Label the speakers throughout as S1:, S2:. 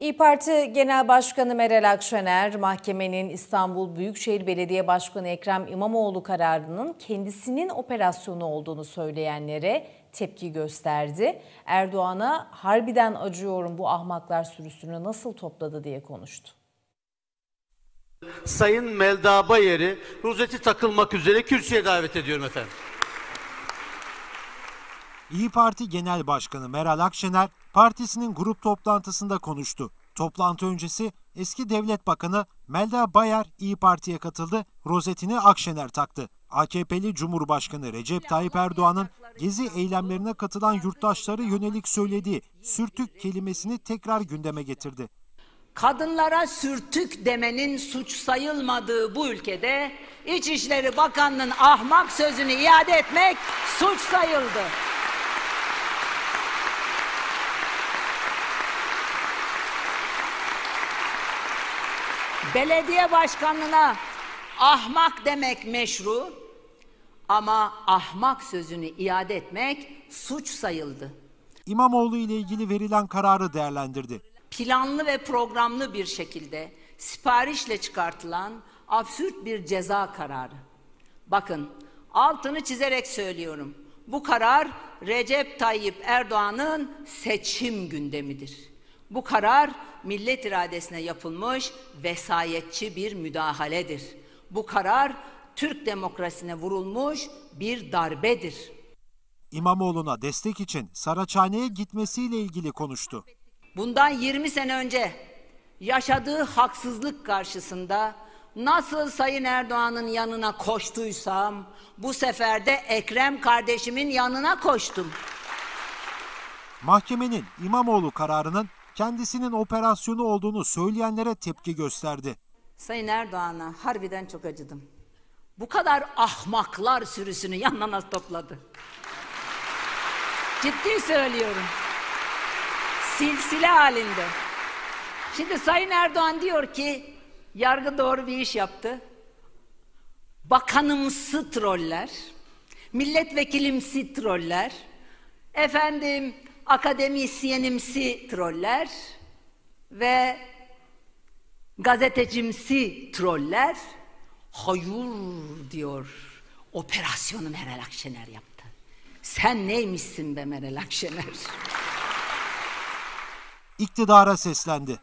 S1: İyi Parti Genel Başkanı Meral Akşener, mahkemenin İstanbul Büyükşehir Belediye Başkanı Ekrem İmamoğlu kararının kendisinin operasyonu olduğunu söyleyenlere tepki gösterdi. Erdoğan'a harbiden acıyorum bu ahmaklar sürüsünü nasıl topladı diye konuştu.
S2: Sayın Melda Bayer'i rozeti takılmak üzere kürsüye davet ediyorum efendim.
S3: İyi Parti Genel Başkanı Meral Akşener partisinin grup toplantısında konuştu. Toplantı öncesi eski devlet bakanı Melda Bayer İyi Parti'ye katıldı, rozetini Akşener taktı. AKP'li Cumhurbaşkanı Recep Tayyip Erdoğan'ın gezi eylemlerine katılan yurttaşları yönelik söylediği sürtük kelimesini tekrar gündeme getirdi.
S4: Kadınlara sürtük demenin suç sayılmadığı bu ülkede İçişleri Bakanı'nın ahmak sözünü iade etmek suç sayıldı. Belediye başkanına ahmak demek meşru ama ahmak sözünü iade etmek suç sayıldı.
S3: İmamoğlu ile ilgili verilen kararı değerlendirdi.
S4: Planlı ve programlı bir şekilde siparişle çıkartılan absürt bir ceza kararı. Bakın altını çizerek söylüyorum. Bu karar Recep Tayyip Erdoğan'ın seçim gündemidir. Bu karar millet iradesine yapılmış vesayetçi bir müdahaledir. Bu karar Türk demokrasisine vurulmuş bir darbedir.
S3: İmamoğlu'na destek için Saraçhane'ye gitmesiyle ilgili konuştu.
S4: Bundan 20 sene önce yaşadığı haksızlık karşısında nasıl Sayın Erdoğan'ın yanına koştuysam bu sefer de Ekrem kardeşimin yanına koştum.
S3: Mahkemenin İmamoğlu kararının kendisinin operasyonu olduğunu söyleyenlere tepki gösterdi.
S4: Sayın Erdoğan'a harbiden çok acıdım. Bu kadar ahmaklar sürüsünü yanına topladı? Ciddi söylüyorum. Silsile halinde. Şimdi Sayın Erdoğan diyor ki yargı doğru bir iş yaptı. Bakanımsı troller, milletvekilimsi troller, efendim akademisyenimsi troller ve gazetecimsi troller hayır diyor operasyonu Meral Akşener yaptı. Sen neymişsin be Meral Akşener?
S3: İktidara seslendi.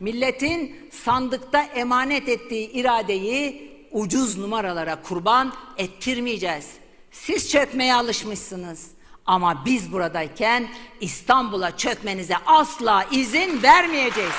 S4: Milletin sandıkta emanet ettiği iradeyi ucuz numaralara kurban ettirmeyeceğiz. Siz çökmeye alışmışsınız. Ama biz buradayken İstanbul'a çökmenize asla izin vermeyeceğiz.